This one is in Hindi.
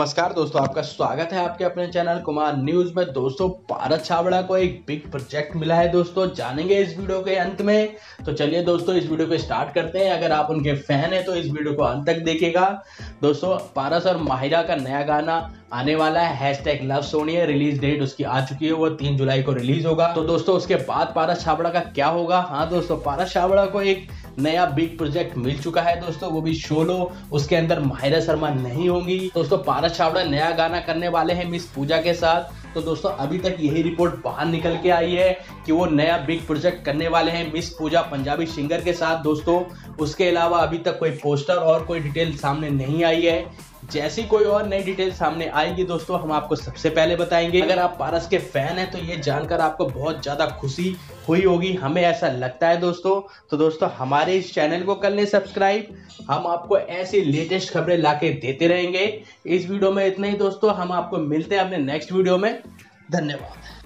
नमस्कार दोस्तों, आपका स्वागत है आपके अपने चैनल कुमार न्यूज़ में। दोस्तों पारस छाबड़ा को एक बिग प्रोजेक्ट मिला है दोस्तों, जानेंगे इस वीडियो के अंत में। तो चलिए दोस्तों, इस वीडियो को स्टार्ट करते हैं। अगर आप उनके फ़ैन हैं तो इस वीडियो को अंत तक देखेगा दोस्तों, पारस और माहिरा का नया गाना आने वाला है hashtag love Sonia release date उसकी आ चुकी है, वो तीन जुलाई को रिलीज़ होगा। तो दोस्तों, उसके बाद पारस छाबड़ा का क्या होगा? हाँ दोस्तों, पारस छाबड़ा को एक नया बिग प्रोजेक्ट मिल चुका है दोस्तों, वो भी शोलो उसके अंदर माहिरा शर्मा नहीं होंगी। दोस्तों, पारस छावड़ा नया गाना करने वाले हैं मिस पूजा के साथ। तो दोस्तों, अभी तक यही रिपोर्ट बाहर निकल के आई है कि वो नया बिग प्रोजेक्ट करने वाले हैं मिस पूजा पंजाबी सिंगर के साथ। दोस्तों, उसके अलावा अभी तक कोई पोस्टर और कोई डिटेल सामने नहीं आई है। जैसी कोई और नई डिटेल सामने आएगी दोस्तों, हम आपको सबसे पहले बताएँगे। अगर आप पारस के फ़ैन हैं तो ये जानकर आपको बहुत ज़्यादा खुशी हुई होगी। हमें ऐसा लगता है दोस्तों। तो दोस्तों, हमारे इस चैनल को कर लें सब्सक्राइब हम आपको ऐसी लेटेस्ट खबरें लाके देते रहेंगे। इस वीडियो में इतना ही दोस्तों। हम आपको मिलते हैं अपने नेक्स्ट वीडियो में। धन्यवाद।